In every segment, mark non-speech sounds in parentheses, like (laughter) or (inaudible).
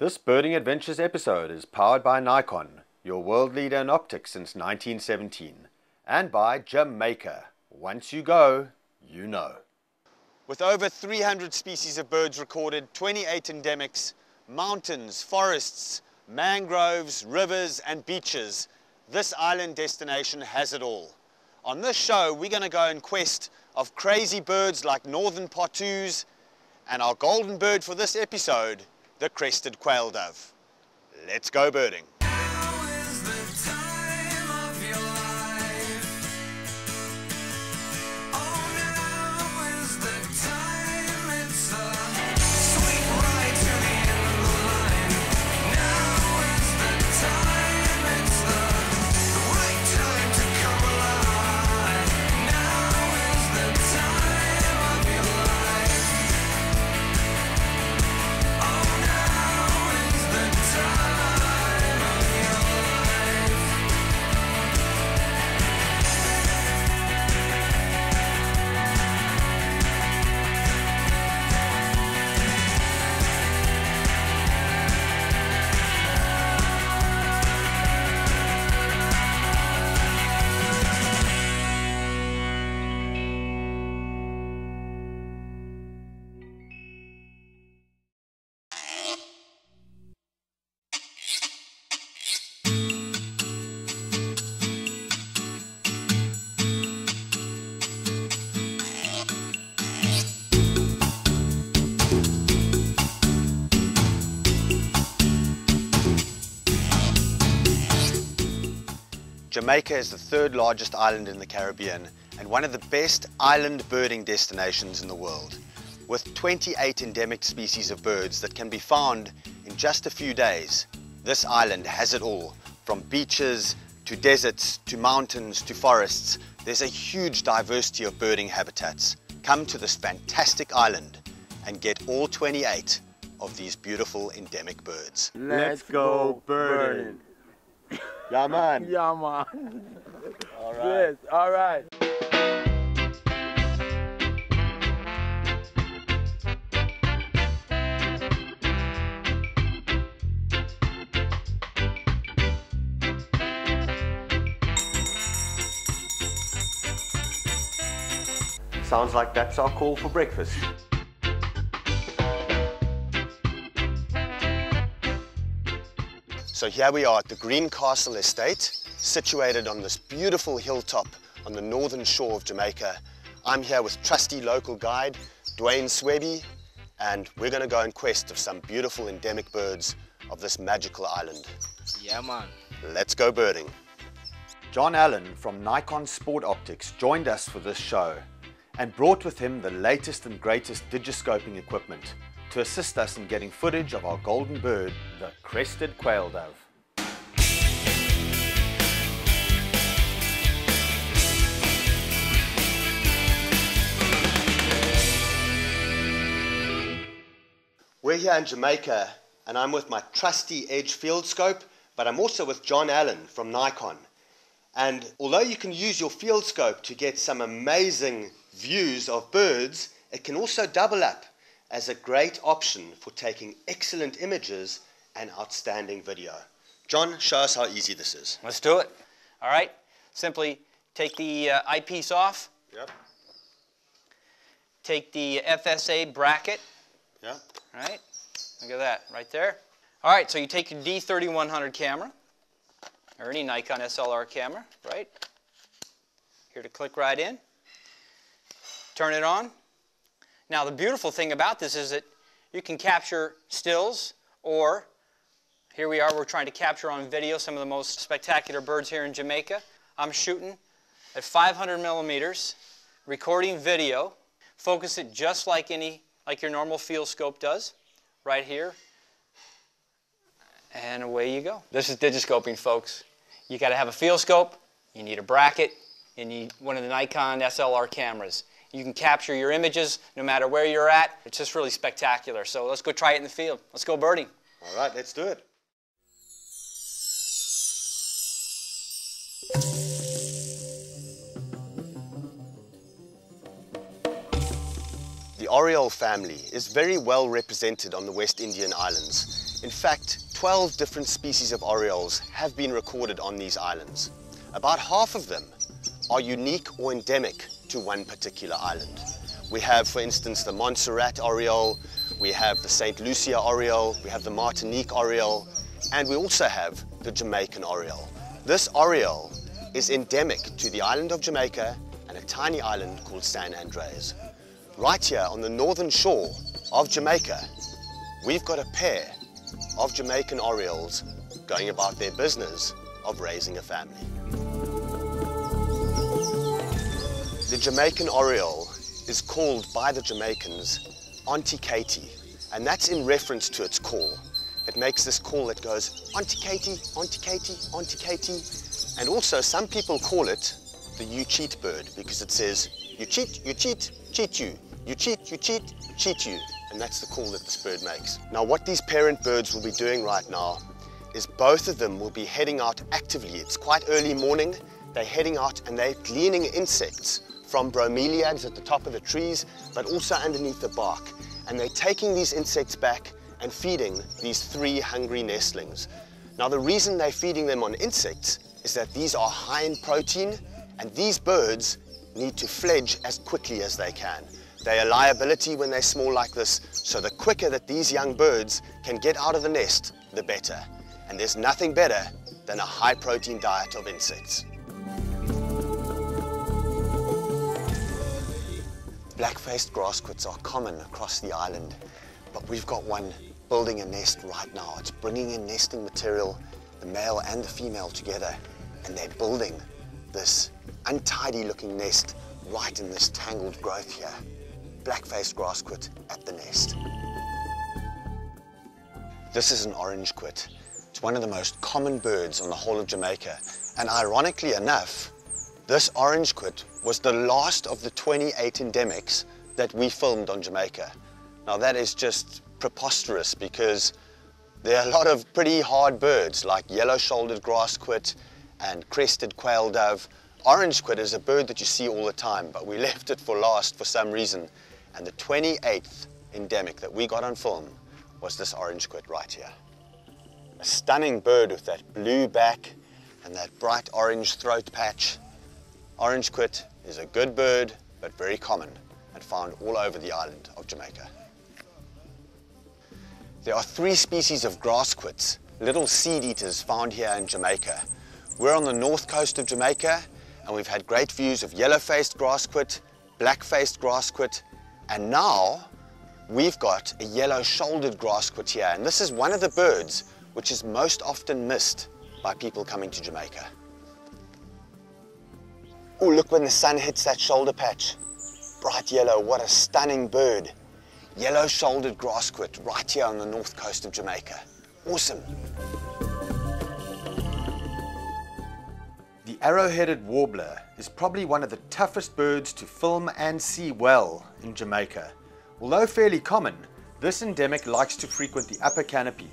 This Birding Adventures episode is powered by Nikon, your world leader in optics since 1917, and by Jamaica. Once you go, you know. With over 300 species of birds recorded, 28 endemics, mountains, forests, mangroves, rivers and beaches, this island destination has it all. On this show, we're going to go in quest of crazy birds like northern potoos, and our golden bird for this episode, the crested quail dove. Let's go birding. Jamaica is the third largest island in the Caribbean and one of the best island birding destinations in the world. With 28 endemic species of birds that can be found in just a few days, this island has it all, from beaches to deserts to mountains to forests. There's a huge diversity of birding habitats. Come to this fantastic island and get all 28 of these beautiful endemic birds. Let's go birding. Yeah, man. Yeah, man. All Yes, all right. Sounds like that's our call for breakfast. So here we are at the Green Castle Estate, situated on this beautiful hilltop on the northern shore of Jamaica. I'm here with trusty local guide, Dwayne Sweby, and we're going to go in quest of some beautiful endemic birds of this magical island. Yeah, man. Let's go birding. John Allen from Nikon Sport Optics joined us for this show and brought with him the latest and greatest digiscoping equipment to assist us in getting footage of our golden bird, the crested quail dove. We're here in Jamaica and I'm with my trusty Edge field scope, but I'm also with John Allen from Nikon. And although you can use your field scope to get some amazing views of birds, it can also double up as a great option for taking excellent images and outstanding video. John, show us how easy this is. Let's do it. All right. Simply take the uh, eyepiece off, Yep. take the FSA bracket, Yeah. right? Look at that, right there. All right, so you take your D3100 camera, or any Nikon SLR camera, right? Here to click right in. Turn it on. Now, the beautiful thing about this is that you can capture stills, or here we are, we're trying to capture on video some of the most spectacular birds here in Jamaica. I'm shooting at 500 millimeters, recording video, focus it just like any, like your normal field scope does, right here, and away you go. This is digiscoping, folks. You got to have a field scope, you need a bracket, and you need one of the Nikon SLR cameras. You can capture your images no matter where you're at. It's just really spectacular. So let's go try it in the field. Let's go birding. All right, let's do it. The Oriole family is very well represented on the West Indian Islands. In fact, 12 different species of orioles have been recorded on these islands. About half of them are unique or endemic to one particular island. We have, for instance, the Montserrat oriole, we have the St. Lucia oriole, we have the Martinique oriole, and we also have the Jamaican oriole. This oriole is endemic to the island of Jamaica and a tiny island called San Andres. Right here on the northern shore of Jamaica, we've got a pair of Jamaican orioles going about their business of raising a family. The Jamaican oriole is called by the Jamaicans Auntie Katie, and that's in reference to its call. It makes this call that goes Auntie Katie, Auntie Katie, Auntie Katie, and also some people call it the you cheat bird because it says you cheat, you cheat, cheat you, you cheat, you cheat, cheat you, and that's the call that this bird makes. Now what these parent birds will be doing right now is both of them will be heading out actively. It's quite early morning. They're heading out and they're gleaning insects from bromeliads at the top of the trees, but also underneath the bark. And they're taking these insects back and feeding these three hungry nestlings. Now the reason they're feeding them on insects is that these are high in protein and these birds need to fledge as quickly as they can. They're liability when they're small like this, so the quicker that these young birds can get out of the nest, the better. And there's nothing better than a high protein diet of insects. Black-faced grassquits are common across the island, but we've got one building a nest right now. It's bringing in nesting material, the male and the female together, and they're building this untidy looking nest right in this tangled growth here black-faced grassquit at the nest. This is an orange quit. It's one of the most common birds on the whole of Jamaica. And ironically enough, this orange quit was the last of the 28 endemics that we filmed on Jamaica. Now that is just preposterous because there are a lot of pretty hard birds like yellow-shouldered grassquit and crested quail dove. Orange quit is a bird that you see all the time, but we (laughs) left it for last for some reason. And the 28th endemic that we got on film was this orange quit right here. A stunning bird with that blue back and that bright orange throat patch. Orange quit is a good bird, but very common and found all over the island of Jamaica. There are three species of grass quits, little seed eaters found here in Jamaica. We're on the north coast of Jamaica and we've had great views of yellow-faced grass quit, black-faced grass quit, and now we've got a yellow-shouldered grassquit here, and this is one of the birds which is most often missed by people coming to Jamaica. Oh, look when the sun hits that shoulder patch. Bright yellow, what a stunning bird. Yellow-shouldered grassquit right here on the north coast of Jamaica. Awesome. The arrow-headed warbler is probably one of the toughest birds to film and see well in Jamaica. Although fairly common, this endemic likes to frequent the upper canopy,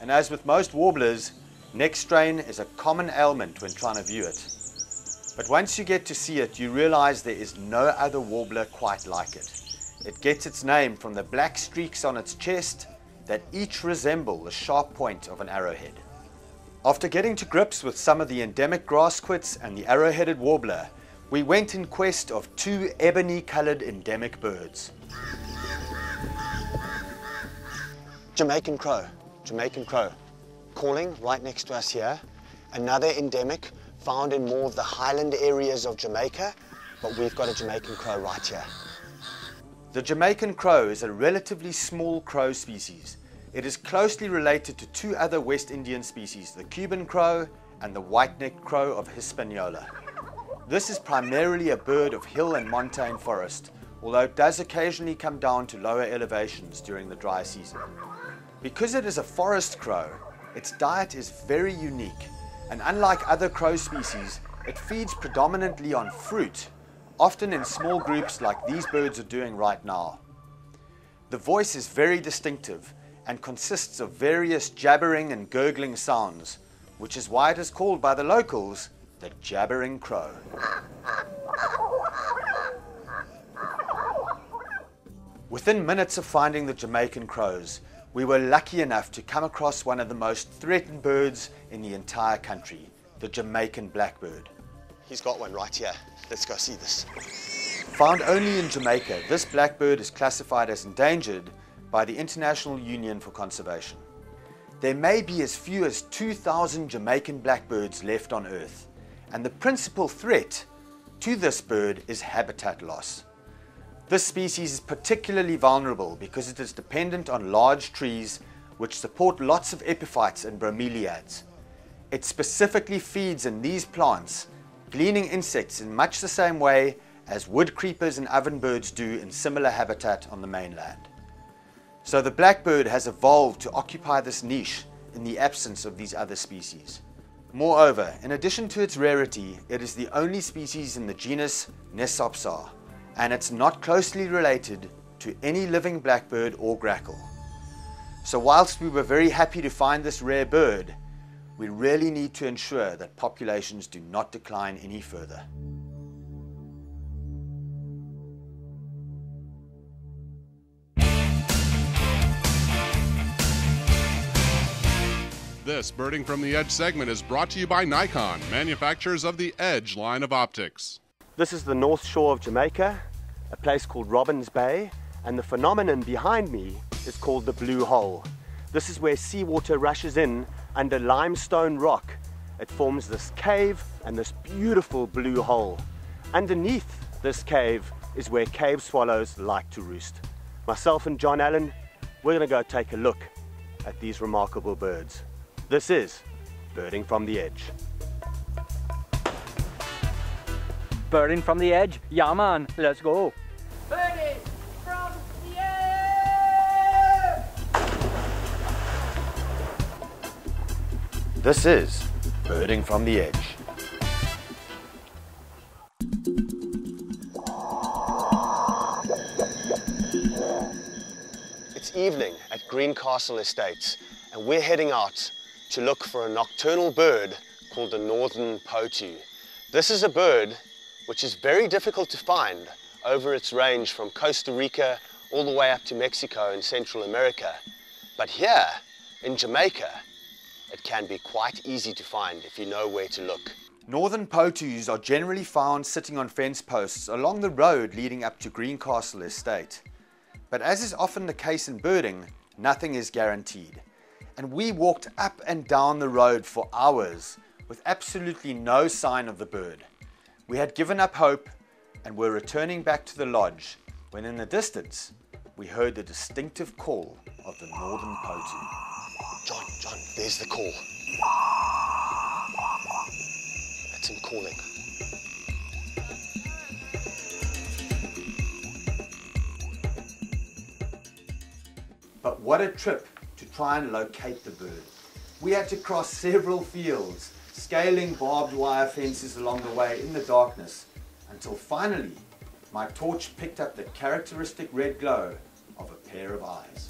and as with most warblers, neck strain is a common ailment when trying to view it. But once you get to see it, you realize there is no other warbler quite like it. It gets its name from the black streaks on its chest that each resemble the sharp point of an arrowhead. After getting to grips with some of the endemic grassquits and the arrow-headed warbler, we went in quest of two ebony-colored endemic birds. Jamaican crow, Jamaican crow, calling right next to us here. Another endemic found in more of the highland areas of Jamaica, but we've got a Jamaican crow right here. The Jamaican crow is a relatively small crow species. It is closely related to two other West Indian species, the Cuban crow and the white-necked crow of Hispaniola. This is primarily a bird of hill and montane forest, although it does occasionally come down to lower elevations during the dry season. Because it is a forest crow, its diet is very unique, and unlike other crow species, it feeds predominantly on fruit, often in small groups like these birds are doing right now. The voice is very distinctive and consists of various jabbering and gurgling sounds, which is why it is called by the locals the jabbering crow. Within minutes of finding the Jamaican crows, we were lucky enough to come across one of the most threatened birds in the entire country, the Jamaican blackbird. He's got one right here. Let's go see this. Found only in Jamaica, this blackbird is classified as endangered by the International Union for Conservation. There may be as few as 2,000 Jamaican blackbirds left on Earth, and the principal threat to this bird is habitat loss. This species is particularly vulnerable because it is dependent on large trees which support lots of epiphytes and bromeliads. It specifically feeds in these plants, gleaning insects in much the same way as wood creepers and ovenbirds do in similar habitat on the mainland. So the blackbird has evolved to occupy this niche in the absence of these other species. Moreover, in addition to its rarity, it is the only species in the genus Nesopsar, and it's not closely related to any living blackbird or grackle. So whilst we were very happy to find this rare bird, we really need to ensure that populations do not decline any further. This Birding from the Edge segment is brought to you by Nikon, manufacturers of the Edge line of optics. This is the north shore of Jamaica, a place called Robin's Bay, and the phenomenon behind me is called the Blue Hole. This is where seawater rushes in under limestone rock. It forms this cave and this beautiful blue hole. Underneath this cave is where cave swallows like to roost. Myself and John Allen, we're going to go take a look at these remarkable birds. This is Birding from the Edge. Birding from the edge. Yeah, man. Let's go. Birdie from the air! This is Birding from the Edge. It's evening at Greencastle Estates, and we're heading out to look for a nocturnal bird called the northern potoo. This is a bird which is very difficult to find over its range from Costa Rica all the way up to Mexico and Central America. But here in Jamaica, it can be quite easy to find if you know where to look. Northern potoos are generally found sitting on fence posts along the road leading up to Greencastle Estate. But as is often the case in birding, nothing is guaranteed. And we walked up and down the road for hours with absolutely no sign of the bird. We had given up hope and were returning back to the lodge when in the distance we heard the distinctive call of the northern potoo. John, John, there's the call. That's him calling. But what a trip to try and locate the bird. We had to cross several fields, scaling barbed wire fences along the way in the darkness, until finally my torch picked up the characteristic red glow of a pair of eyes.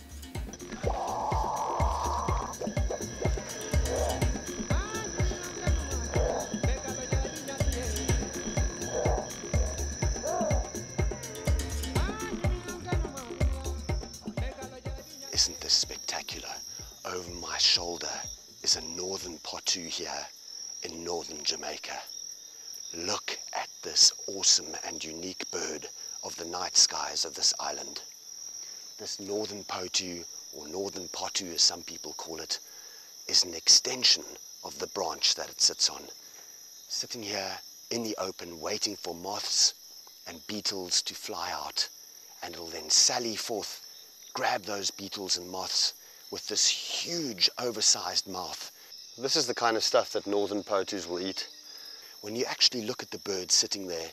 Isn't this spectacular? Over my shoulder is a northern potoo here northern Jamaica. Look at this awesome and unique bird of the night skies of this island. This northern potoo, or northern potoo as some people call it, is an extension of the branch that it sits on. Sitting here in the open waiting for moths and beetles to fly out and it'll then sally forth, grab those beetles and moths with this huge oversized mouth. This is the kind of stuff that northern potoos will eat. When you actually look at the bird sitting there,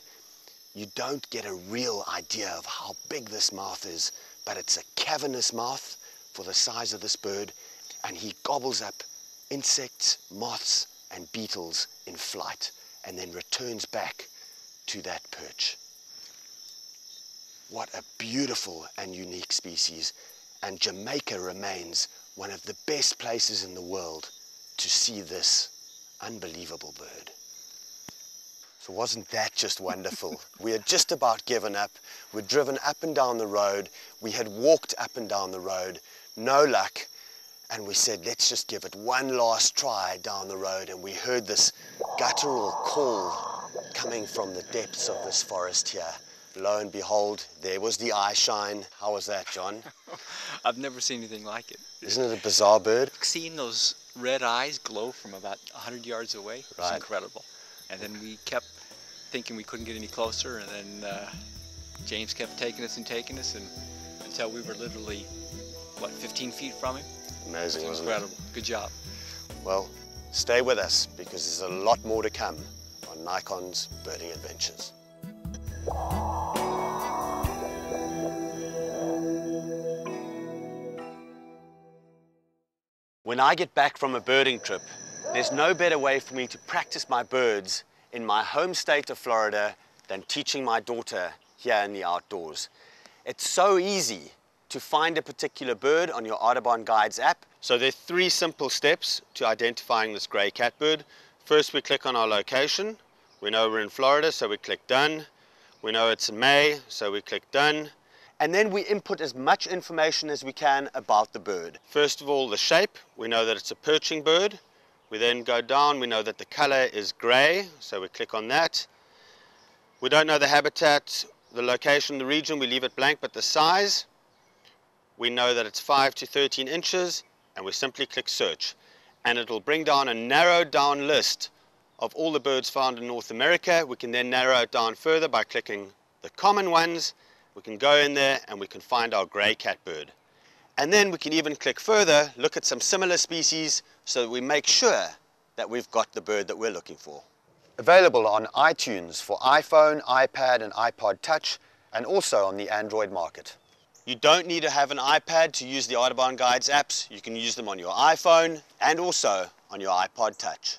you don't get a real idea of how big this mouth is, but it's a cavernous mouth for the size of this bird, and he gobbles up insects, moths, and beetles in flight, and then returns back to that perch. What a beautiful and unique species, and Jamaica remains one of the best places in the world to see this unbelievable bird. So wasn't that just wonderful? (laughs) we had just about given up. We'd driven up and down the road. We had walked up and down the road, no luck. And we said, let's just give it one last try down the road. And we heard this guttural call coming from the depths of this forest here. Lo and behold, there was the eye shine. How was that, John? (laughs) I've never seen anything like it. Isn't it a bizarre bird? Seeing those red eyes glow from about 100 yards away was Right. incredible. And then we kept thinking we couldn't get any closer, and then uh, James kept taking us and taking us, and until we were literally, what, 15 feet from him? Amazing, It was wasn't it? incredible. Good job. Well, stay with us because there's a lot more to come on Nikon's birding adventures. When I get back from a birding trip, there's no better way for me to practice my birds in my home state of Florida than teaching my daughter here in the outdoors. It's so easy to find a particular bird on your Audubon Guides app. So there are three simple steps to identifying this grey catbird. First, we click on our location. We know we're in Florida, so we click done. We know it's May, so we click done. And then we input as much information as we can about the bird. First of all, the shape. We know that it's a perching bird. We then go down, we know that the color is gray, so we click on that. We don't know the habitat, the location, the region, we leave it blank, but the size, we know that it's 5 to 13 inches, and we simply click search. And it'll bring down a narrowed down list of all the birds found in North America. We can then narrow it down further by clicking the common ones. We can go in there and we can find our grey catbird. And then we can even click further, look at some similar species so that we make sure that we've got the bird that we're looking for. Available on iTunes for iPhone, iPad and iPod Touch and also on the Android market. You don't need to have an iPad to use the Audubon Guides apps. You can use them on your iPhone and also on your iPod Touch.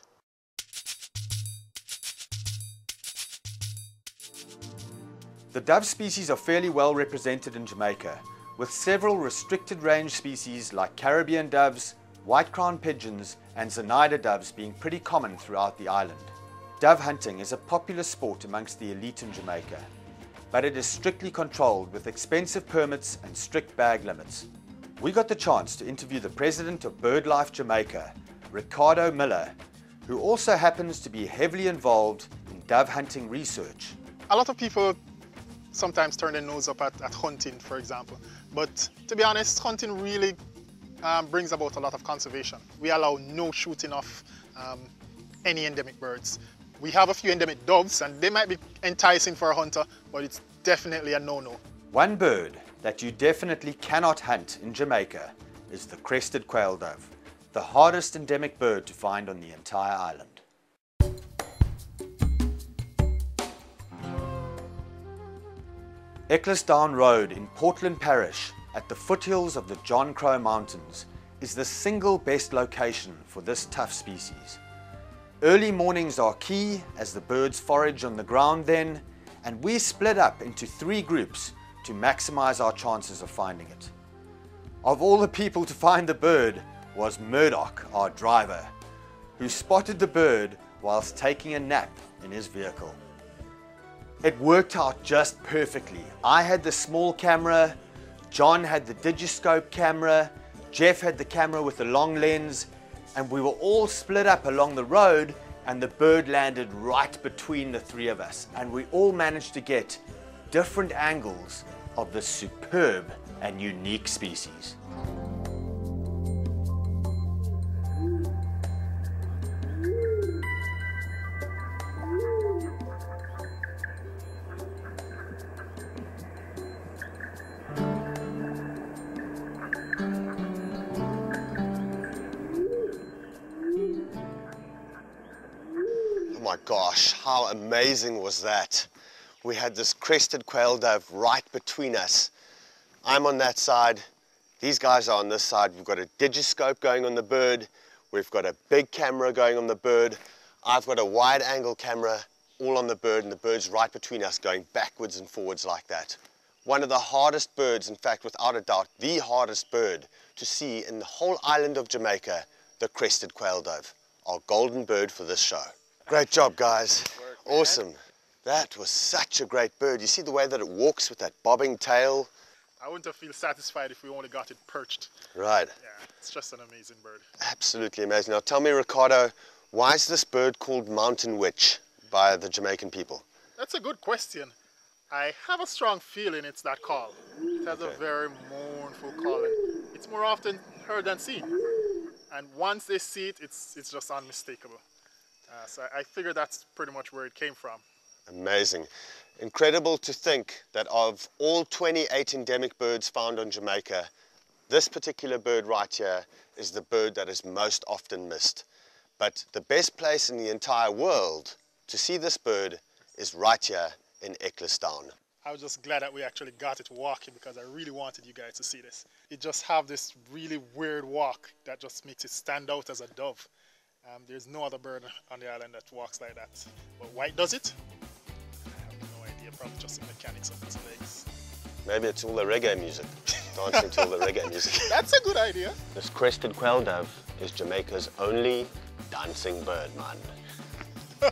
The dove species are fairly well represented in Jamaica, with several restricted range species like Caribbean doves, white crowned pigeons, and Zenaida doves being pretty common throughout the island. Dove hunting is a popular sport amongst the elite in Jamaica, but it is strictly controlled with expensive permits and strict bag limits. We got the chance to interview the president of BirdLife Jamaica, Ricardo Miller, who also happens to be heavily involved in dove hunting research. a lot of people sometimes turn their nose up at, at hunting, for example. But to be honest, hunting really um, brings about a lot of conservation. We allow no shooting of um, any endemic birds. We have a few endemic doves, and they might be enticing for a hunter, but it's definitely a no-no. One bird that you definitely cannot hunt in Jamaica is the crested quail dove, the hardest endemic bird to find on the entire island. Ecclesdown Road in Portland Parish at the foothills of the John Crow Mountains is the single best location for this tough species. Early mornings are key as the birds forage on the ground then, and we split up into three groups to maximize our chances of finding it. Of all the people to find the bird was Murdoch, our driver, who spotted the bird whilst taking a nap in his vehicle. It worked out just perfectly. I had the small camera, John had the Digiscope camera, Jeff had the camera with the long lens, and we were all split up along the road and the bird landed right between the three of us. And we all managed to get different angles of this superb and unique species. Amazing was that? We had this crested quail dove right between us. I'm on that side, these guys are on this side. We've got a digiscope going on the bird, we've got a big camera going on the bird, I've got a wide angle camera all on the bird, and the bird's right between us going backwards and forwards like that. One of the hardest birds, in fact, without a doubt, the hardest bird to see in the whole island of Jamaica, the crested quail dove, our golden bird for this show. Great job, guys. Awesome. That was such a great bird. You see the way that it walks with that bobbing tail? I wouldn't have feel satisfied if we only got it perched. Right. Yeah, it's just an amazing bird. Absolutely amazing. Now tell me, Ricardo, why is this bird called mountain witch by the Jamaican people? That's a good question. I have a strong feeling it's that call. It has Okay. a very mournful calling. It's more often heard than seen. And once they see it, it's, it's just unmistakable. Uh, so I, figure that's pretty much where it came from. Amazing. Incredible to think that of all 28 endemic birds found on Jamaica, this particular bird right here is the bird that is most often missed. But the best place in the entire world to see this bird is right here in Ecclesdown. I was just glad that we actually got it walking because I really wanted you guys to see this. It just have this really weird walk that just makes it stand out as a dove. Um, there's no other bird on the island that walks like that. But white does it? I have no idea, probably just the mechanics of its legs. Maybe it's all the reggae music, dancing to all the reggae music. That's a good idea. This crested quail dove is Jamaica's only dancing bird, man. (laughs)